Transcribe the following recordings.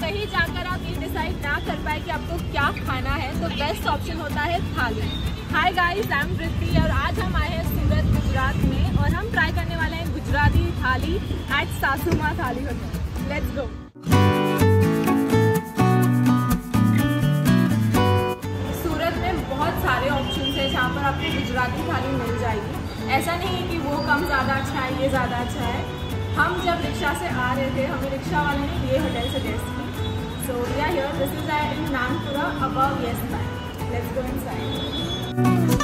कहीं जाकर आप ये डिसाइड ना कर पाए कि आपको क्या खाना है तो बेस्ट ऑप्शन होता है थाली। हाय गाइस आई एम वृत्ति और आज हम आए हैं सूरत, गुजरात में और हम ट्राई करने वाले हैं गुजराती थाली एट सासुमा थाली होटल। लेट्स गो सूरत में बहुत सारे ऑप्शन है जहाँ पर आपको गुजराती थाली मिल जाएगी। ऐसा नहीं है कि वो कम ज़्यादा अच्छा है, ये ज़्यादा अच्छा है। हम जब रिक्शा से आ रहे थे, हमें रिक्शा वाले ने ये होटल सजेस्ट की This is at Nanpura above Yes Bank. Let's go inside.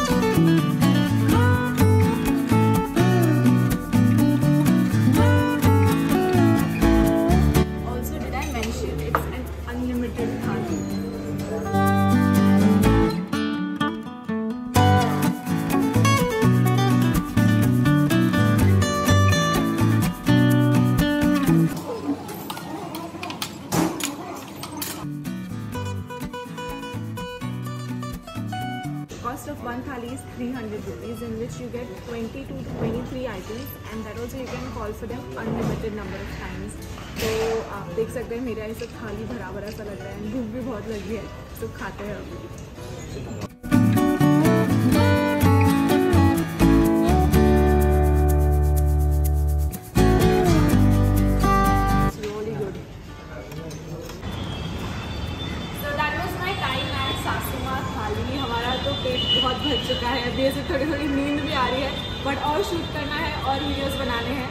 Cost of one thali is 300 rupees in which you get 20 to 23 items and that also you can call for them unlimited number of times तो आप देख सकते हैं मेरा ऐसा थाली भरा भरा सा लग रहा है भूख भी बहुत लगी है तो खाते हैं अभी पेट बहुत भर चुका है। अभी ऐसे थोड़ी थोड़ी नींद भी आ रही है बट और शूट करना है और वीडियोस बनाने हैं।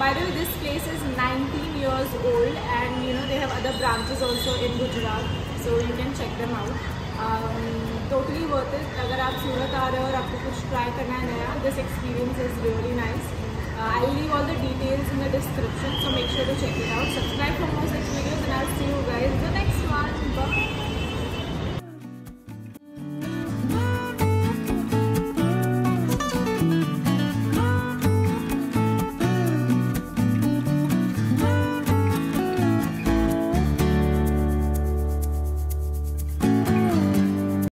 By the way this place is 19 years old and you know they have other branches also in Gujarat so you can check them out totally worth is अगर आप सूरत आ रहे हो और आपको कुछ ट्राई करना है नया this experience is really nice I leave all the details in the description so make sure to check it out subscribe for more six videos and I see you guys